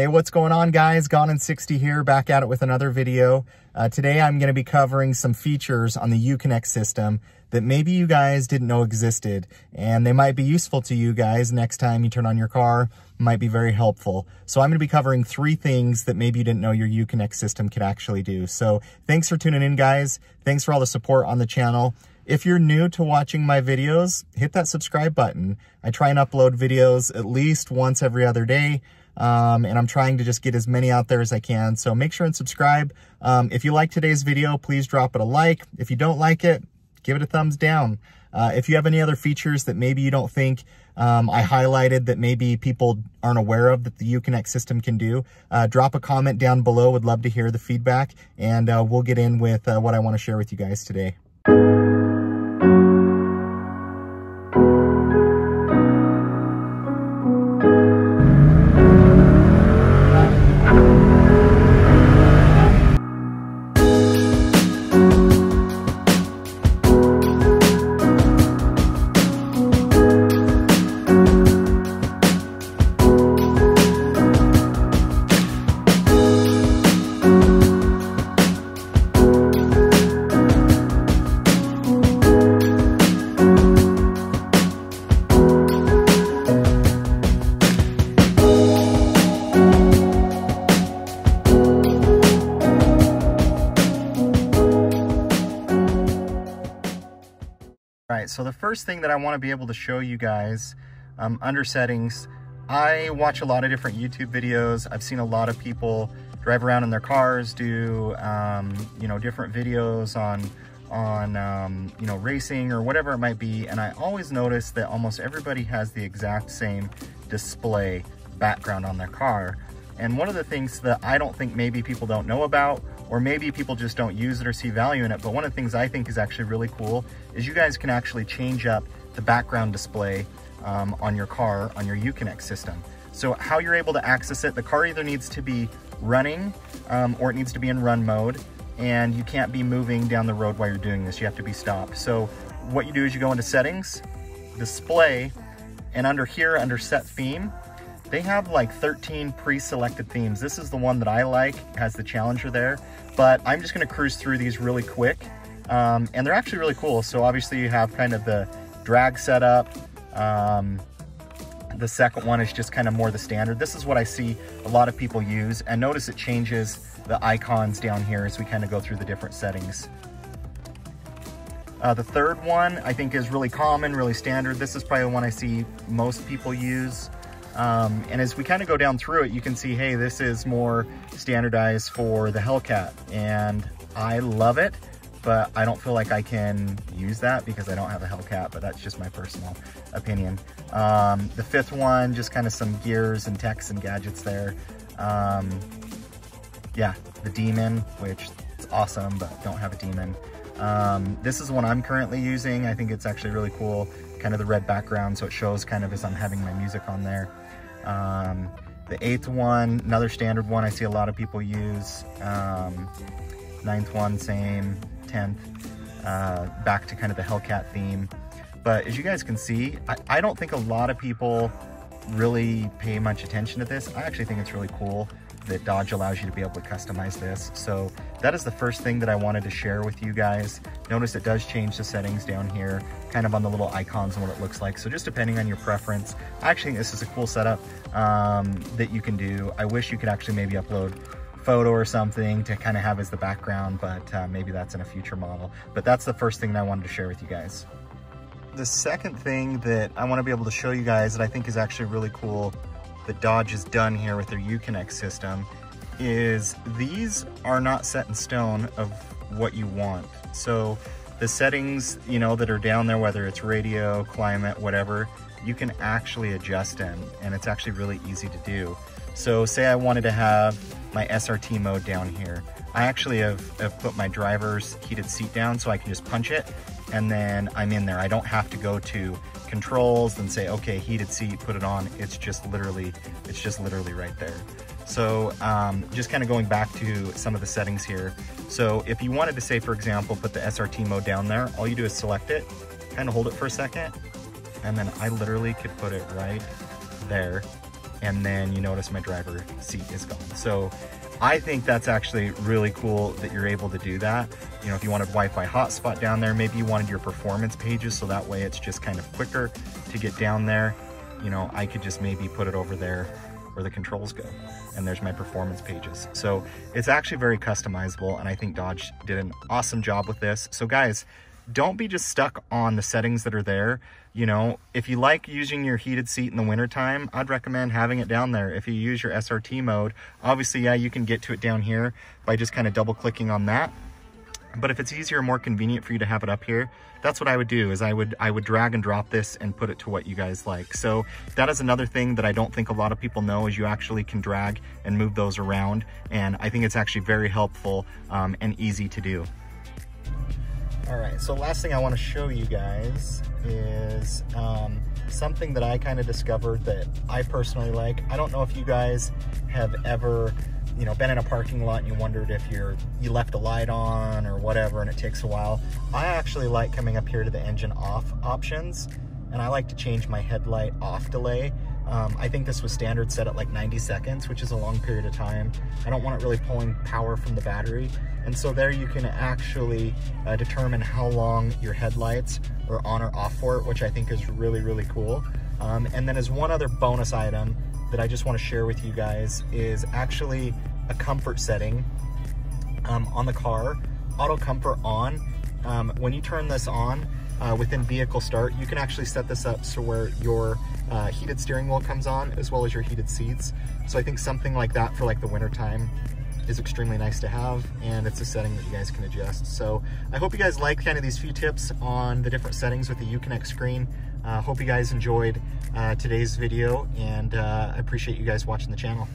Hey, what's going on guys? Gone in 60 here, back at it with another video. Uh, today I'm going to be covering some features on the Uconnect system that maybe you guys didn't know existed and they might be useful to you guys next time you turn on your car, might be very helpful. So I'm going to be covering three things that maybe you didn't know your Uconnect system could actually do. So thanks for tuning in guys. Thanks for all the support on the channel. If you're new to watching my videos, hit that subscribe button. I try and upload videos at least once every other day. Um, and I'm trying to just get as many out there as I can. So make sure and subscribe. Um, if you like today's video, please drop it a like. If you don't like it, give it a thumbs down. Uh, if you have any other features that maybe you don't think um, I highlighted that maybe people aren't aware of that the Uconnect system can do, uh, drop a comment down below. Would love to hear the feedback and uh, we'll get in with uh, what I want to share with you guys today. Right, so the first thing that I want to be able to show you guys um, under settings, I watch a lot of different YouTube videos. I've seen a lot of people drive around in their cars, do, um, you know, different videos on, on um, you know, racing or whatever it might be. And I always notice that almost everybody has the exact same display background on their car. And one of the things that I don't think maybe people don't know about or maybe people just don't use it or see value in it. But one of the things I think is actually really cool is you guys can actually change up the background display um, on your car, on your Uconnect system. So how you're able to access it, the car either needs to be running um, or it needs to be in run mode and you can't be moving down the road while you're doing this. You have to be stopped. So what you do is you go into settings, display, and under here, under set theme, they have like 13 pre-selected themes. This is the one that I like, has the Challenger there but I'm just gonna cruise through these really quick. Um, and they're actually really cool. So obviously you have kind of the drag setup. Um, the second one is just kind of more the standard. This is what I see a lot of people use. And notice it changes the icons down here as we kind of go through the different settings. Uh, the third one I think is really common, really standard. This is probably the one I see most people use. Um, and as we kind of go down through it, you can see, hey, this is more standardized for the Hellcat. And I love it, but I don't feel like I can use that because I don't have a Hellcat, but that's just my personal opinion. Um, the fifth one, just kind of some gears and techs and gadgets there. Um, yeah, the Demon, which is awesome, but don't have a Demon. Um, this is one I'm currently using. I think it's actually really cool. Kind of the red background, so it shows kind of as I'm having my music on there. Um, the eighth one, another standard one I see a lot of people use. Um, ninth one, same. Tenth, uh, back to kind of the Hellcat theme. But as you guys can see, I, I don't think a lot of people really pay much attention to this. I actually think it's really cool that Dodge allows you to be able to customize this. So that is the first thing that I wanted to share with you guys. Notice it does change the settings down here, kind of on the little icons and what it looks like. So just depending on your preference, I actually think this is a cool setup um, that you can do. I wish you could actually maybe upload photo or something to kind of have as the background, but uh, maybe that's in a future model. But that's the first thing that I wanted to share with you guys. The second thing that I want to be able to show you guys that I think is actually really cool that Dodge has done here with their Uconnect system is these are not set in stone of what you want. So the settings, you know, that are down there, whether it's radio, climate, whatever, you can actually adjust them and it's actually really easy to do. So say I wanted to have my SRT mode down here. I actually have, have put my driver's heated seat down so I can just punch it and then I'm in there. I don't have to go to controls and say, okay, heated seat, put it on. It's just literally, it's just literally right there. So um, just kind of going back to some of the settings here. So if you wanted to say, for example, put the SRT mode down there, all you do is select it, kind of hold it for a second, and then I literally could put it right there and then you notice my driver seat is gone. So I think that's actually really cool that you're able to do that. You know, if you wanted Wi-Fi hotspot down there, maybe you wanted your performance pages so that way it's just kind of quicker to get down there. You know, I could just maybe put it over there where the controls go. And there's my performance pages. So it's actually very customizable and I think Dodge did an awesome job with this. So guys, don't be just stuck on the settings that are there. You know, if you like using your heated seat in the wintertime, I'd recommend having it down there. If you use your SRT mode, obviously, yeah, you can get to it down here by just kind of double clicking on that. But if it's easier, or more convenient for you to have it up here, that's what I would do is I would I would drag and drop this and put it to what you guys like. So that is another thing that I don't think a lot of people know is you actually can drag and move those around. And I think it's actually very helpful um, and easy to do. All right, so last thing I wanna show you guys is um, something that I kind of discovered that I personally like. I don't know if you guys have ever you know, been in a parking lot and you wondered if you're you left a light on or whatever and it takes a while. I actually like coming up here to the engine off options and I like to change my headlight off delay um, I think this was standard set at like 90 seconds, which is a long period of time. I don't want it really pulling power from the battery. And so there you can actually uh, determine how long your headlights are on or off for, which I think is really, really cool. Um, and then as one other bonus item that I just wanna share with you guys is actually a comfort setting um, on the car, auto comfort on. Um, when you turn this on, uh, within vehicle start, you can actually set this up so where your uh, heated steering wheel comes on as well as your heated seats. So I think something like that for like the winter time is extremely nice to have and it's a setting that you guys can adjust. So I hope you guys like kind of these few tips on the different settings with the Uconnect screen. Uh, hope you guys enjoyed uh, today's video and uh, I appreciate you guys watching the channel.